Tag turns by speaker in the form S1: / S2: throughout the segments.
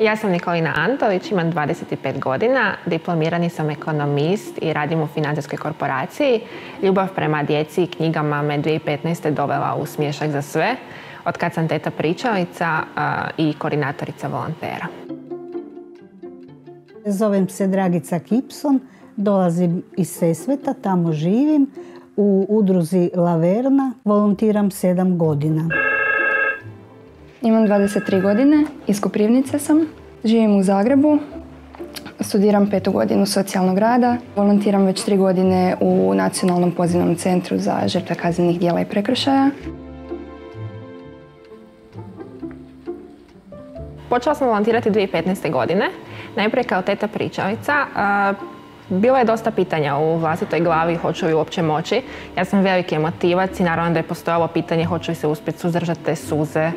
S1: Ja sam Nikolina Antović, imam 25 godina, diplomirani sam ekonomist i radim u financijskoj korporaciji. Ljubav prema djeci i knjigama me 2015. dovela u smješak za sve, od kad sam teta pričalica i koordinatorica volontera.
S2: Zovem se Dragica Kipson, dolazim iz Sesveta, tamo živim. U udruzi Laverna volontiram 7 godina.
S3: Imam 23 godine, iz Koprivnice sam. Živim u Zagrebu, studiram petu godinu socijalnog rada. Volontiram već tri godine u Nacionalnom pozivnom centru za žrtve kaznenih dijela i prekršaja.
S1: Počela sam volontirati 2015. godine, najprije kao teta pričavica. Bilo je dosta pitanja u vlastitoj glavi hoću li uopće moći. Ja sam veliki emotivac i naravno da je postojalo pitanje hoću li se uspjeti suzdržati te suze.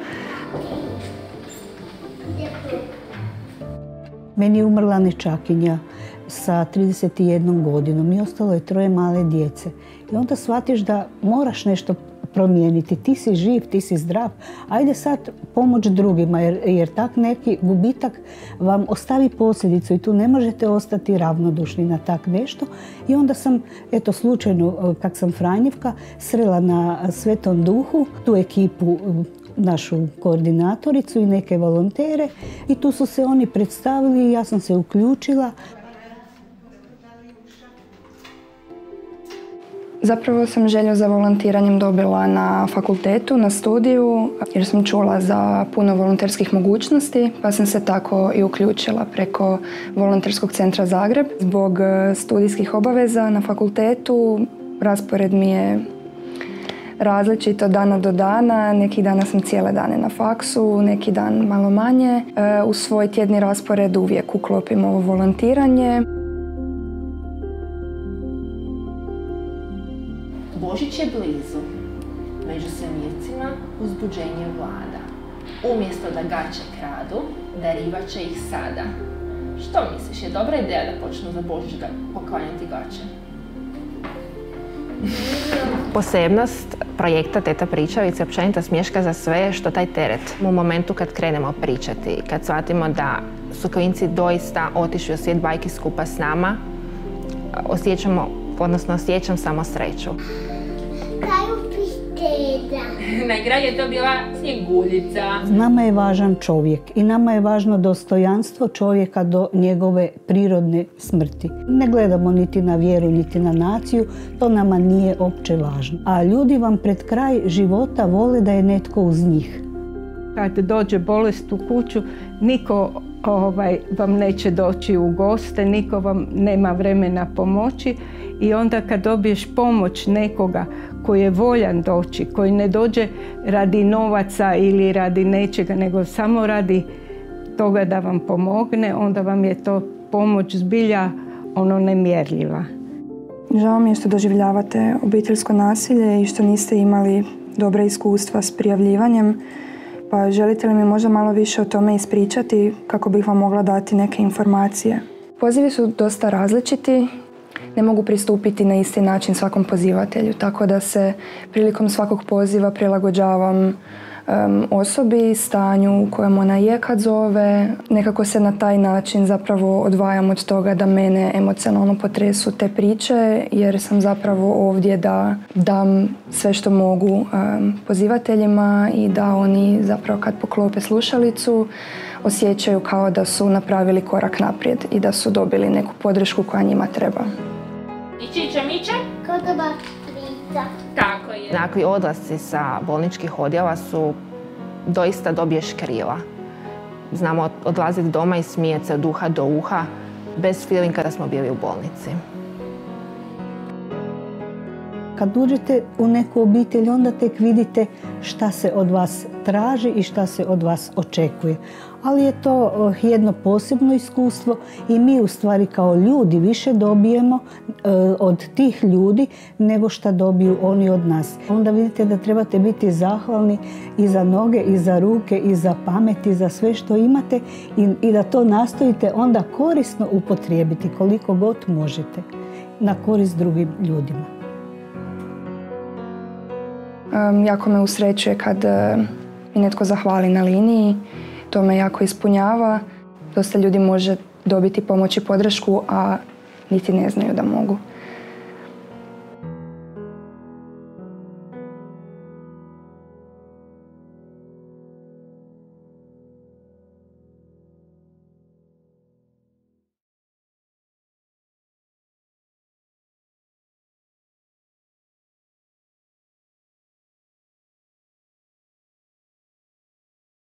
S2: Meni je umrla nečakinja sa 31 godinom i ostalo je troje male djece. I onda shvatiš da moraš nešto promijeniti. Ti si živ, ti si zdrav. Ajde sad pomoć drugima jer, jer tak neki gubitak vam ostavi posljedicu i tu ne možete ostati ravnodušni na tak nešto. I onda sam, eto slučajno kak sam Franjevka, srela na Svetom duhu tu ekipu našu koordinatoricu i neke volontere i tu su se oni predstavili i ja sam se uključila.
S3: Zapravo sam želju za volontiranjem dobila na fakultetu, na studiju, jer sam čula za puno volonterskih mogućnosti, pa sam se tako i uključila preko Volonterskog centra Zagreb. Zbog studijskih obaveza na fakultetu raspored mi je različito dana do dana. Neki dana sam cijele dane na faksu, neki dan malo manje. E, u svoj tjedni raspored uvijek uklopim ovo volontiranje.
S1: Božić je blizu. Među svemircima uzbuđenje vlada. Umjesto da gače kradu, darivat će ih sada. Što misliš, je dobra ideja da počnu za Božić poklanjati gače? Posebnost projekta Teta Pričavice, općenito smješka za sve, što taj teret u momentu kad krenemo pričati, kad shvatimo da su klinci doista otišli u svijet bajki skupa s nama, osjećamo, odnosno osjećam samo sreću. Na je to bila snjeguljica.
S2: Nama je važan čovjek i nama je važno dostojanstvo čovjeka do njegove prirodne smrti. Ne gledamo niti na vjeru, niti na naciju, to nama nije opće važno. A ljudi vam pred kraj života vole da je netko uz njih.
S4: Kad dođe bolest u kuću, niko ovaj, vam neće doći u goste, niko vam nema vremena pomoći i onda kad dobiješ pomoć nekoga koji je voljan doći, koji ne dođe radi novaca ili radi nečega, nego samo radi toga da vam pomogne, onda vam je to pomoć zbilja ono nemjerljiva.
S3: Žao mi je što doživljavate obiteljsko nasilje i što niste imali dobra iskustva s prijavljivanjem. Pa želite li mi možda malo više o tome ispričati kako bih vam mogla dati neke informacije? Pozivi su dosta različiti ne mogu pristupiti na isti način svakom pozivatelju, tako da se prilikom svakog poziva prilagođavam osobi, stanju u kojem ona je kad zove. Nekako se na taj način zapravo odvajam od toga da mene emocionalno potresu te priče jer sam zapravo ovdje da dam sve što mogu pozivateljima i da oni zapravo kad poklope slušalicu osjećaju kao da su napravili korak naprijed i da su dobili neku podršku koja njima treba.
S1: Ičića Mića? Tako je. Nakvi odlasci sa bolničkih odjela su doista dobiješ krila. Znamo odlaziti doma i smijeti se od uha do uha bez feeling kada smo bili u bolnici.
S2: Kad uđete u neku obitelj, onda tek vidite šta se od vas traži i šta se od vas očekuje ali je to eh, jedno posebno iskustvo i mi u stvari kao ljudi više dobijemo eh, od tih ljudi nego što dobiju oni od nas. Onda vidite da trebate biti zahvalni i za noge, i za ruke, i za pamet, i za sve što imate i da to nastojite onda korisno upotrijebiti koliko god možete na korist drugim ljudima.
S3: Jako me usrećuje kad eh, mi netko zahvali na liniji to me jako ispunjava. dosta ljudi može dobiti pomoć i podršku, a niti ne znaju da mogu.